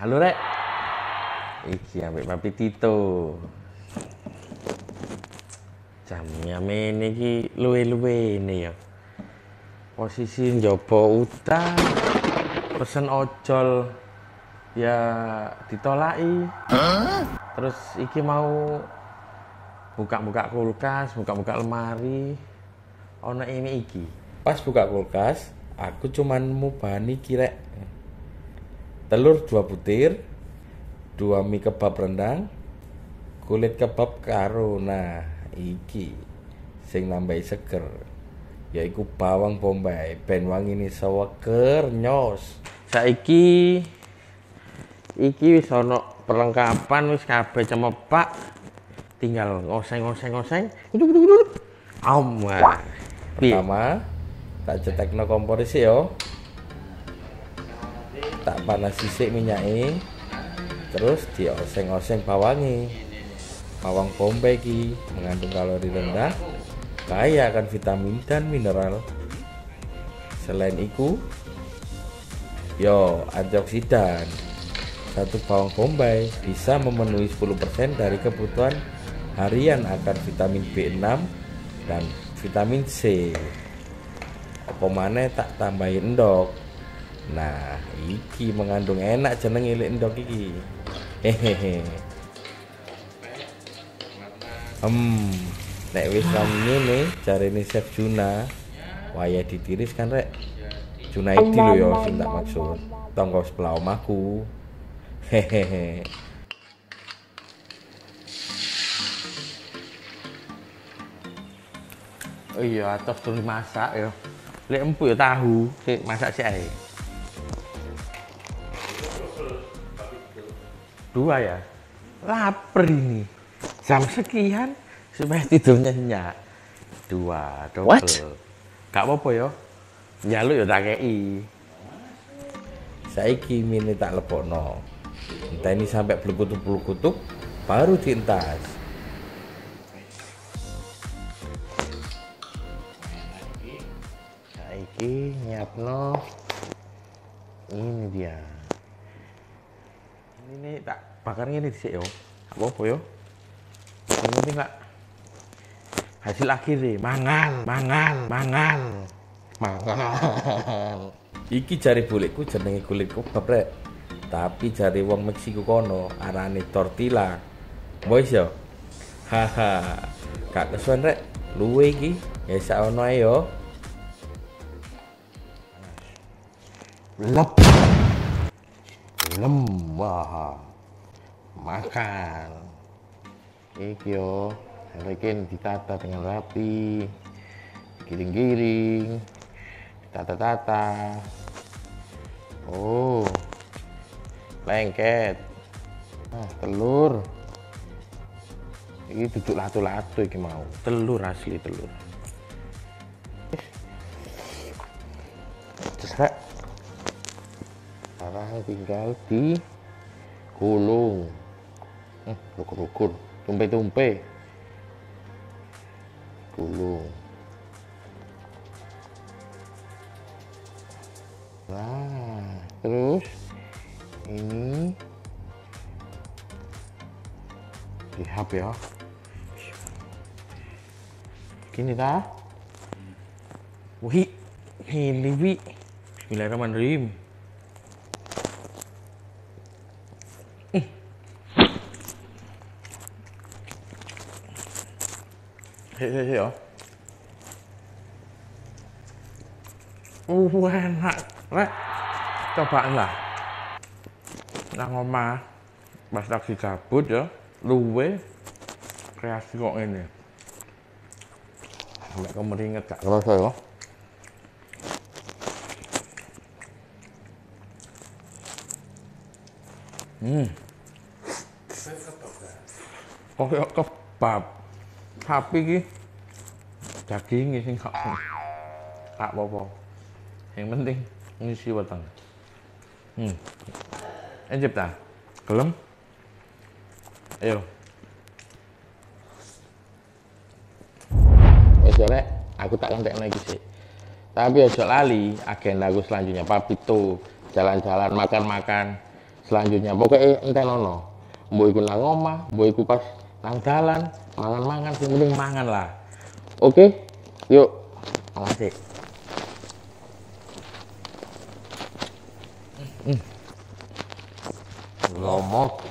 Halo rek. Iki ambek Papi Tito. Jamnya mene iki luwe-luwe ini ya. Posisi njaba utang. Pesen ojol ya ditolaki. Terus iki mau buka-buka kulkas, buka-buka lemari. Ono ini iki. Pas buka kulkas, aku cuman mau bahan iki rek. Telur dua butir, dua mie kebab rendang, kulit kebab karo. Nah iki sing nambahi seger yaiku bawang bombay ben wangi ini seweker nyos. Saiki iki wis ana perlengkapan wis kabeh cemepak tinggal ngoseng-ngoseng-ngoseng. Om pertama tak cetekno kompor sih yo panas sisik minyaknya terus dioseng-oseng bawangi. Bawang bombay ki mengandung kalori rendah kaya akan vitamin dan mineral. Selain itu yo antioksidan. Satu bawang bombay bisa memenuhi 10% dari kebutuhan harian akan vitamin B6 dan vitamin C. Apa mana tak tambahin endok nah iki mengandung enak jeneng ilik endok iki. Hehehe. Hmm nek wis ngene jarene chef Juna. Waya ditiris kan rek? Juna iki lho ya sing tak maksud. Tonggo sebelah omahku. Hehehe. Iya, atas turun masak ya. Lek empuk ya tahu, sik masak sik ae. Dua ya. Lapar ini. Jam sekian supaya tidur nyenyak. Dua, double. What? Gak apa-apa ya. Njaluk ya tak kei. Saiki mini tak lebokno. Entah ini sampai belukutuk-belukutuk baru dientas. Saiki nyiapno ini dia. Ini tak bakar ini dhisik yo. Apa apa yo? Yang penting lah hasil akhir deh mangan mangan mangan mangan iki jari bulikku jenenge kulit kebab rek tapi jari wong Meksiko kono arane tortilla. Boys yo? Haha. Gak kesuwen rek. Luwe iki ya saono ae yo. Lep. Lem wah makan iki yo ditata dengan rapi, giring-giring, ditata-tata. Oh, lengket. Nah, telur. Ini duduk latu-latu iki mau. Telur asli telur. Rek. Sekarang tinggal di gulung. Hmm, ukur-ukur, tumpe-tumpe. Gulung nah terus ini dihap ya. Gini dah wih ini wi. Bismillahirrahmanirrahim Hei, hei, ya. Uh, enak. Rek, cobaan lah. Nang omah, pas lagi gabut ya, luwe kreasi kok ini. Sampai kemeringet gak kerasa ya. Hmm. Kayak kebab. Tapi ki dagingnya sing gak gak apa-apa. Yang penting ngisi weteng. Hmm. Encep ta? Gelem? Ayo. Wis rek, aku tak kentekno iki sih. Tapi ojo lali agenda aku selanjutnya Papito, jalan-jalan, makan-makan selanjutnya pokoknya ente nono mbok iku nang omah mbok iku pas nang dalan mangan-mangan sing penting mangan lah. Oke yuk. Makasih hmm. lomok